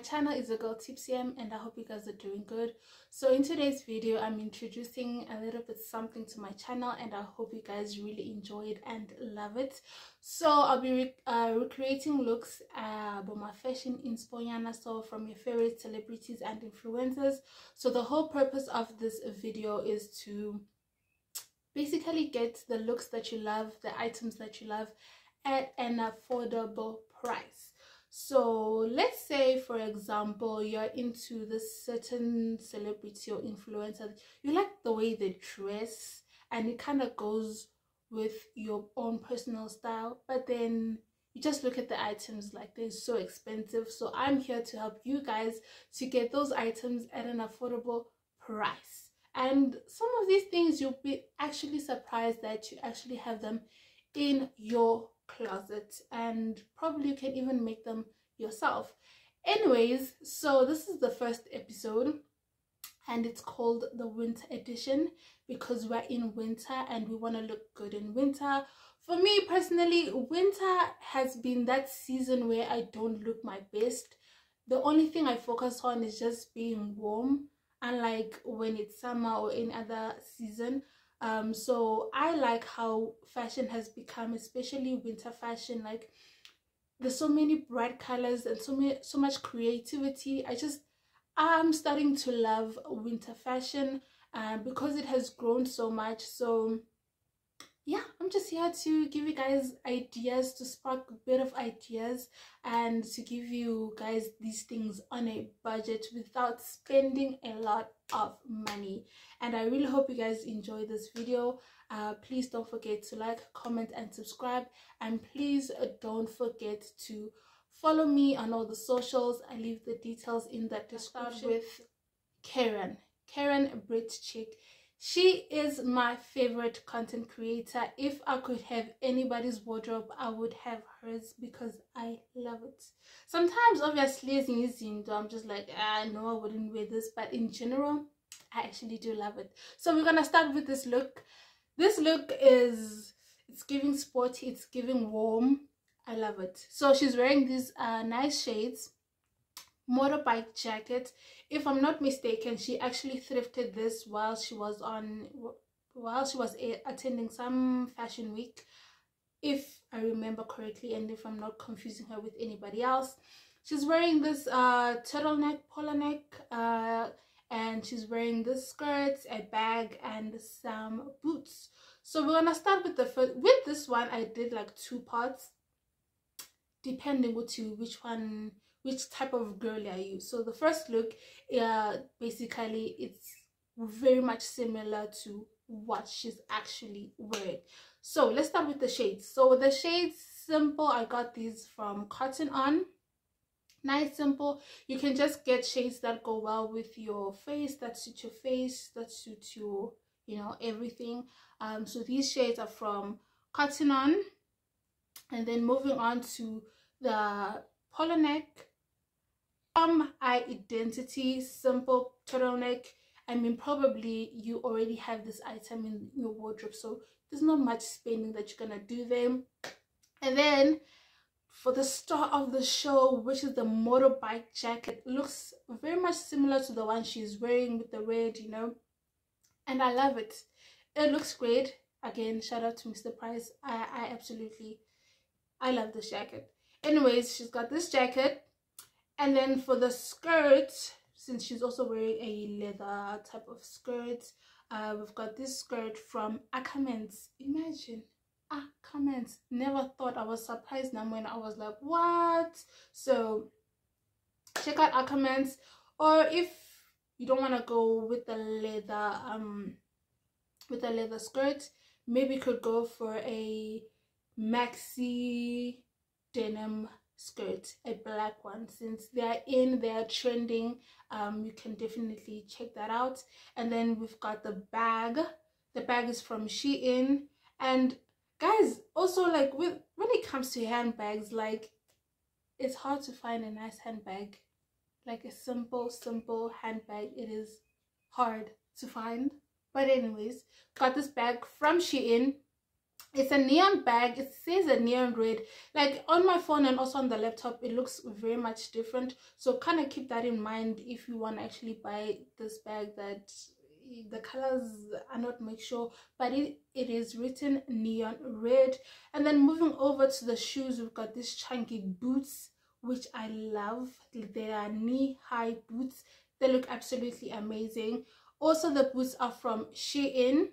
my channel is a girl tipsym and i hope you guys are doing good. So in today's video i'm introducing a little bit something to my channel and i hope you guys really enjoy it and love it. So i'll be re uh, recreating looks uh my fashion in sponyana so from your favorite celebrities and influencers. So the whole purpose of this video is to basically get the looks that you love the items that you love at an affordable price so let's say for example you're into this certain celebrity or influencer you like the way they dress and it kind of goes with your own personal style but then you just look at the items like they're so expensive. So i'm here to help you guys to get those items at an affordable price. And some of these things you'll be actually surprised that you actually have them in your closet and probably you can even make them yourself. Anyways so this is the first episode and it's called the winter edition because we're in winter and we want to look good in winter. For me personally winter has been that season where i don't look my best. The only thing i focus on is just being warm unlike when it's summer or any other season um so i like how fashion has become especially winter fashion like there's so many bright colors and so many so much creativity. I just i'm starting to love winter fashion uh, because it has grown so much. So yeah i'm just here to give you guys ideas to spark a bit of ideas and to give you guys these things on a budget without spending a lot of money. And i really hope you guys enjoy this video. Uh, please don't forget to like comment and subscribe. And please don't forget to follow me on all the socials. I leave the details in the description. with karen. Karen brit chick she is my favorite content creator. If i could have anybody's wardrobe i would have hers because i love it. Sometimes obviously as in i'm just like ah no i wouldn't wear this. But in general i actually do love it. So we're gonna start with this look. This look is it's giving sporty it's giving warm. I love it. So she's wearing these uh nice shades motorbike jacket if i'm not mistaken she actually thrifted this while she was on while she was attending some fashion week if i remember correctly and if i'm not confusing her with anybody else. She's wearing this uh turtleneck polo neck uh and she's wearing this skirt a bag and some boots. So we're gonna start with the first with this one i did like two parts depending what you which one which type of girl are you? So the first look uh basically it's very much similar to what she's actually wearing. So let's start with the shades. So the shades simple i got these from cotton on. Nice simple. You can just get shades that go well with your face that suit your face that suit your you know everything. Um so these shades are from cotton on. And then moving on to the polo neck um eye identity simple turtleneck i mean probably you already have this item in your wardrobe so there's not much spending that you're gonna do there. And then for the star of the show which is the motorbike jacket looks very much similar to the one she's wearing with the red you know? And i love it. It looks great. Again shout out to mr price. I i absolutely i love this jacket. Anyways she's got this jacket and then for the skirt since she's also wearing a leather type of skirt uh we've got this skirt from ackermans. Imagine Ackermans never thought i was surprised now when i was like what? So check out Ackermans or if you don't want to go with the leather um with a leather skirt maybe could go for a maxi denim skirt a black one. Since they're in they're trending um you can definitely check that out. And then we've got the bag. The bag is from shein. And guys also like with when it comes to handbags like it's hard to find a nice handbag. Like a simple simple handbag it is hard to find. But anyways got this bag from shein it's a neon bag. It says a neon red. Like on my phone and also on the laptop it looks very much different. So kind of keep that in mind if you want to actually buy this bag that the colors are not make sure but it, it is written neon red. And then moving over to the shoes we've got these chunky boots which i love. They are knee-high boots. They look absolutely amazing. Also the boots are from shein.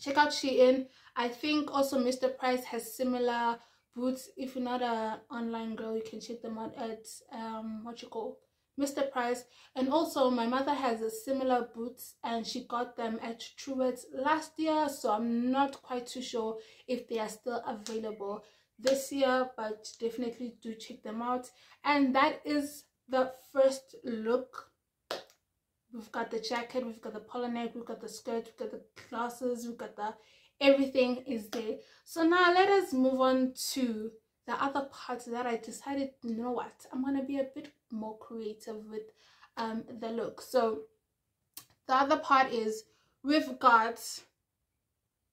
Check out shein i think also mr price has similar boots. If you're not an online girl you can check them out at um what you call mr price. And also my mother has a similar boots and she got them at Truworths last year so i'm not quite too sure if they are still available this year but definitely do check them out. And that is the first look. We've got the jacket we've got the polo neck we've got the skirt we've got the glasses we've got the everything is there. So now let us move on to the other part that i decided you know what? I'm gonna be a bit more creative with um the look. So the other part is we've got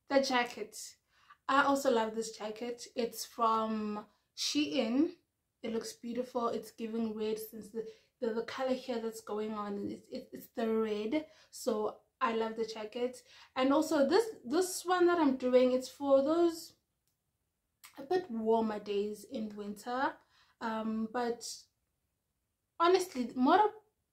the jacket. I also love this jacket. It's from shein. It looks beautiful. It's giving red since the the, the color here that's going on it's, it, it's the red. So i love the jacket and also this this one that i'm doing it's for those a bit warmer days in winter. Um but honestly model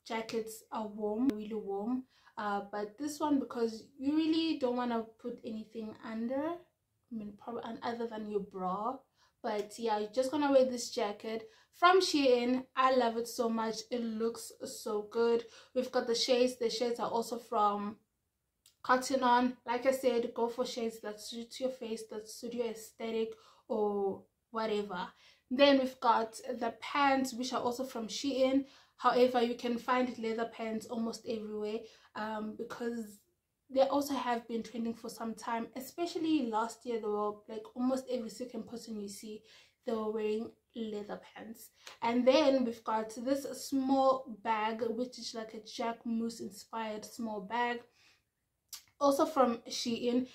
jackets are warm really warm. Uh but this one because you really don't want to put anything under i mean probably other than your bra but yeah you're just gonna wear this jacket from Shein. I love it so much. It looks so good. We've got the shades. The shades are also from Cotton On. Like I said, go for shades that suit your face, that suit your aesthetic or whatever. Then we've got the pants, which are also from Shein. However, you can find leather pants almost everywhere um, because they also have been trending for some time especially last year they were like almost every second person you see they were wearing leather pants. And then we've got this small bag which is like a Jacquemus inspired small bag also from Shein.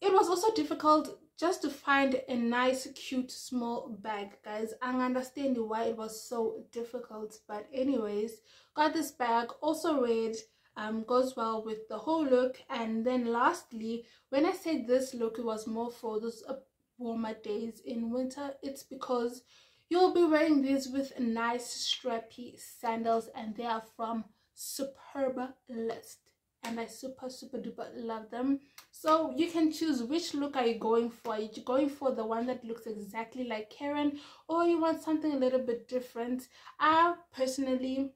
It was also difficult just to find a nice cute small bag guys. I understand why it was so difficult but anyways got this bag also red um, goes well with the whole look. And then lastly when I said this look it was more for those uh, warmer days in winter it's because you'll be wearing these with nice strappy sandals and they are from Superb List. And I super super duper love them. So you can choose which look are you going for. Are you going for the one that looks exactly like Karen or you want something a little bit different? I personally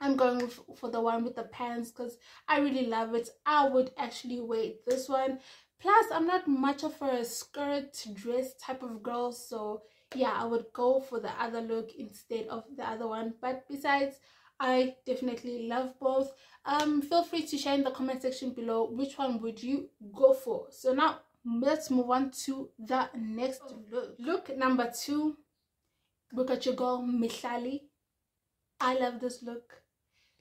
I'm going for the one with the pants because I really love it. I would actually wear this one. Plus, I'm not much of a skirt dress type of girl. So, yeah, I would go for the other look instead of the other one. But besides, I definitely love both. Um, Feel free to share in the comment section below which one would you go for. So now, let's move on to the next look. Look number two. Look at your girl, Mihlali. I love this look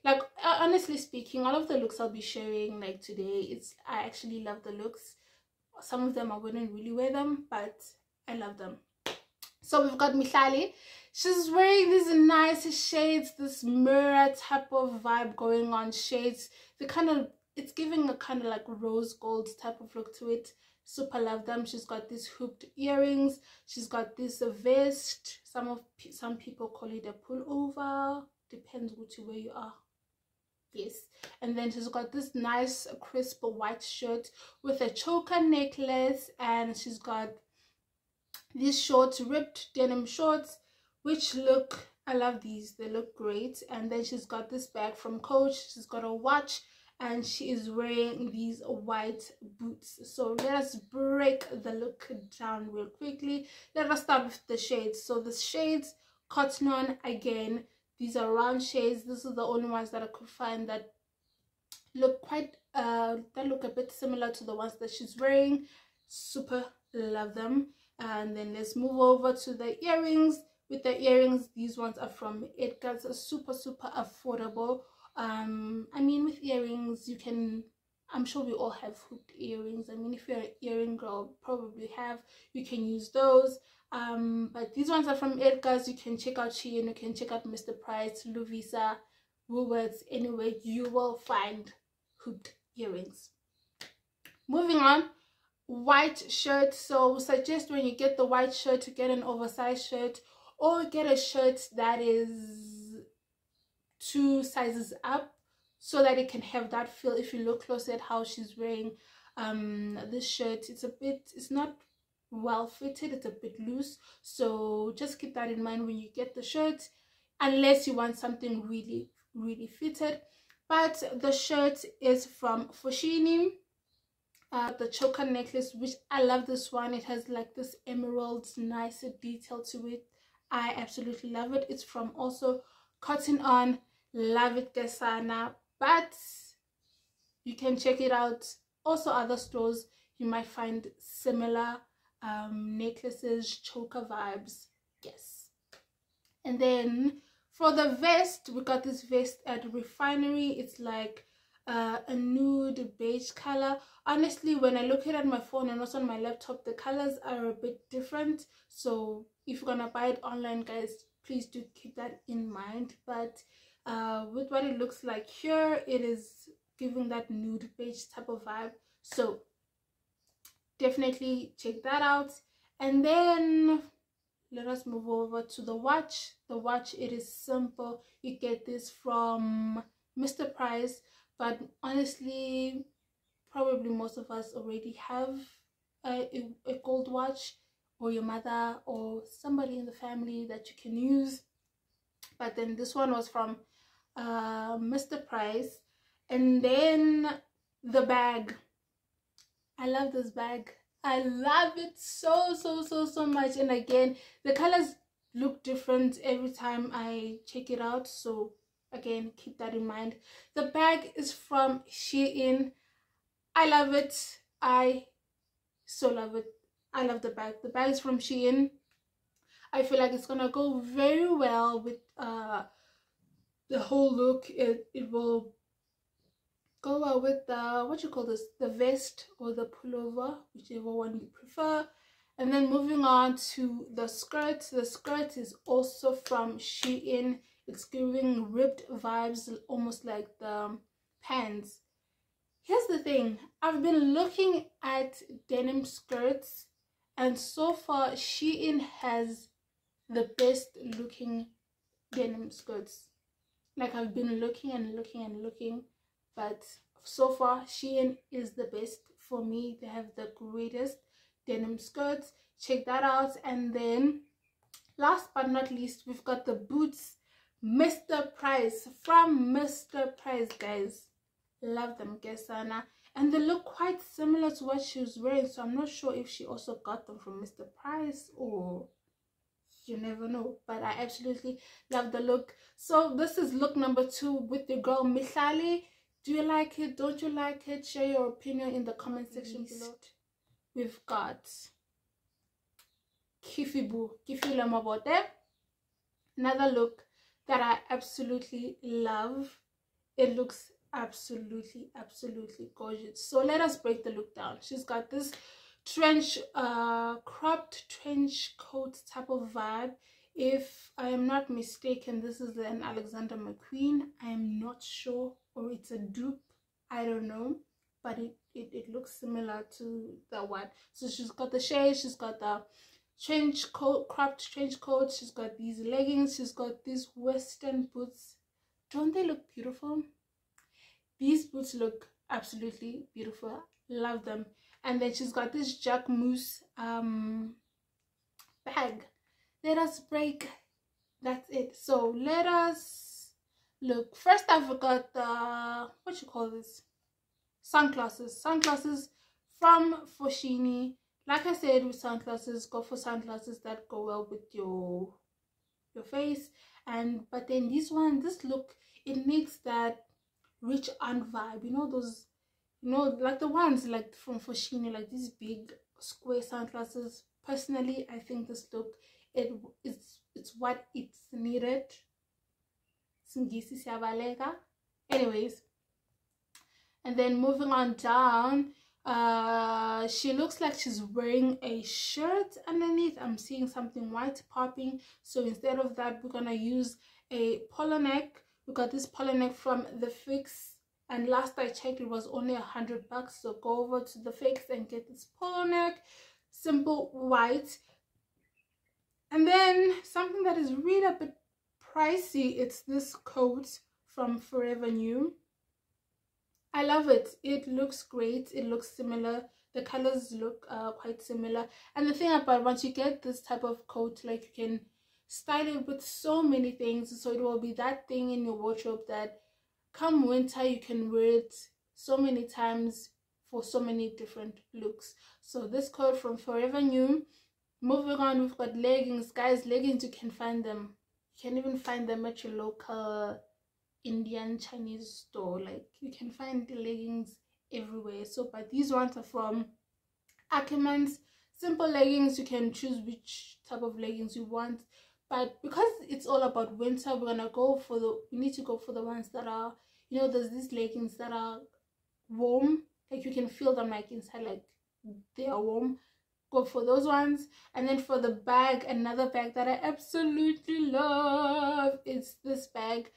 like uh, honestly speaking all of the looks i'll be sharing like today it's i actually love the looks some of them i wouldn't really wear them but i love them so we've got Mihlali. She's wearing these nice shades, this mirror type of vibe going on. Shades, the kind of, it's giving a kind of like rose gold type of look to it. Super love them. She's got these hooped earrings. She's got this vest. Some of some people call it a pullover. Depends which way you are yes and then she's got this nice crisp white shirt with a choker necklace. And she's got these shorts ripped denim shorts which look i love these. They look great. And then she's got this bag from coach. She's got a watch and she is wearing these white boots. So let us break the look down real quickly. Let us start with the shades. So the shades cotton on again these are round shades this is the only ones that i could find that look quite uh that look a bit similar to the ones that she's wearing super love them and then let's move over to the earrings with the earrings these ones are from edgar's super super affordable um i mean with earrings you can I'm sure we all have hooped earrings. I mean, if you're an earring girl, probably have. You can use those. Um, but these ones are from Edgar's. You can check out Shein. You can check out Mr. Price, Lovisa, Woolworths. Anyway, you will find hooped earrings. Moving on, white shirt. So suggest when you get the white shirt to get an oversized shirt or get a shirt that is two sizes up so that it can have that feel if you look close at how she's wearing um this shirt it's a bit it's not well fitted it's a bit loose. So just keep that in mind when you get the shirt unless you want something really really fitted. But the shirt is from Foschini uh, the choker necklace which I love this one. It has like this emerald nice detail to it. I absolutely love it. It's from also Cotton On. Love it Gesana. But you can check it out. Also other stores you might find similar um, necklaces choker vibes. Yes. And then for the vest we got this vest at refinery. It's like uh, a nude beige color. Honestly when i look at it on my phone and also on my laptop the colors are a bit different. So if you're gonna buy it online guys please do keep that in mind. But uh, with what it looks like here it is giving that nude beige type of vibe. So definitely check that out. And then let us move over to the watch. The watch it is simple. You get this from mr price but honestly probably most of us already have a, a, gold watch or your mother or somebody in the family that you can use. But then this one was from uh, Mr. Price. And then the bag I love this bag. I love it so so so so much. And again the colors look different every time I check it out. So again keep that in mind. The bag is from Shein. I love it. I so love it. I love the bag. The bag is from Shein. I feel like it's gonna go very well with uh the whole look. It it will go with the what you call this the vest or the pullover whichever one you prefer. And then moving on to the skirt. The skirt is also from shein. It's giving ripped vibes almost like the pants. Here's the thing. I've been looking at denim skirts and so far shein has the best looking denim skirts. Like I've been looking and looking and looking but so far Shein is the best for me they have the greatest denim skirts check that out and then last but not least we've got the boots Mr. Price from Mr. Price guys love them Gesana and they look quite similar to what she was wearing so I'm not sure if she also got them from Mr. Price or you never know but i absolutely love the look so this is look number two with the girl Mihlali. Do you like it? Don't you like it? Share your opinion in the comment section below. We've got Kefilwe Mabote another look that i absolutely love. It looks absolutely absolutely gorgeous. So let us break the look down. She's got this trench uh cropped trench coat type of vibe. If i am not mistaken this is an alexander mcqueen. I am not sure or it's a dupe i don't know but it it, it looks similar to the one. So she's got the shade she's got the trench coat cropped trench coat she's got these leggings she's got these western boots. Don't they look beautiful? These boots look absolutely beautiful. Love them. And then she's got this Jacquemus um bag. Let us break. That's it. So let us look first i've got the uh, what you call this? Sunglasses. Sunglasses from Foschini like i said with sunglasses go for sunglasses that go well with your your face. And but then this one this look it makes that rich and vibe. You know those you know like the ones like from Foschini like these big square sunglasses. Personally I think this look it it's it's what it's needed anyways. And then moving on down uh she looks like she's wearing a shirt underneath. I'm seeing something white popping. So instead of that we're gonna use a polo neck. We got this polo neck from the fix. And last i checked it was only a hundred bucks. So go over to the fix and get this polo neck. Simple white. And then something that is really a bit pricey it's this coat from forever new. I love it. It looks great. It looks similar. The colors look uh, quite similar. And the thing about once you get this type of coat like you can style it with so many things. So it will be that thing in your wardrobe that come winter you can wear it so many times for so many different looks. So this coat from forever new moving on we've got leggings. Guys leggings you can find them you can even find them at your local indian chinese store. Like you can find the leggings everywhere. So but these ones are from ackermans. Simple leggings you can choose which type of leggings you want. But because it's all about winter we're gonna go for the we need to go for the ones that are you know there's these leggings that are warm. Like you can feel them like inside like they are warm go for those ones. And then for the bag another bag that i absolutely love is this bag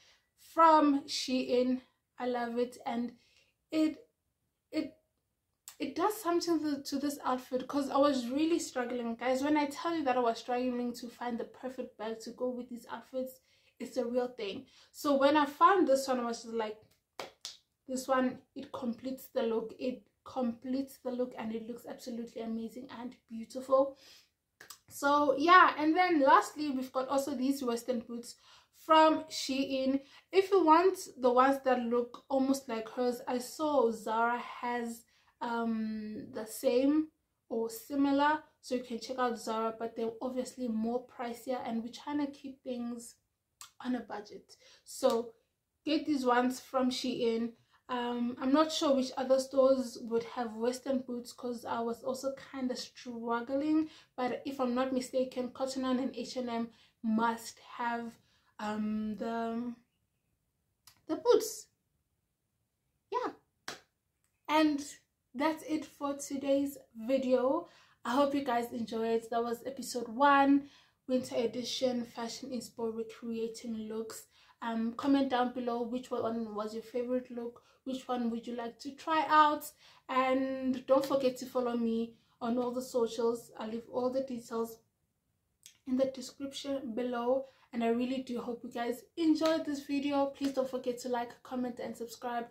from shein. I love it. And it it it does something to, this outfit because i was really struggling. Guys when i tell you that i was struggling to find the perfect bag to go with these outfits it's a real thing. So when i found this one i was just like this one it completes the look. It completes the look and it looks absolutely amazing and beautiful so yeah and then lastly we've got also these western boots from Shein. If you want the ones that look almost like hers, I saw Zara has um, the same or similar. So you can check out Zara, but they're obviously more pricier and we're trying to keep things on a budget. So get these ones from Shein um i'm not sure which other stores would have western boots because i was also kind of struggling but if i'm not mistaken cotton on and h&m must have um the the boots yeah. And that's it for today's video. I hope you guys enjoyed that was episode one winter edition fashion inspo recreating looks. Um comment down below which one was your favorite look which one would you like to try out? And don't forget to follow me on all the socials. I'll leave all the details in the description below. And i really do hope you guys enjoyed this video. Please don't forget to like comment and subscribe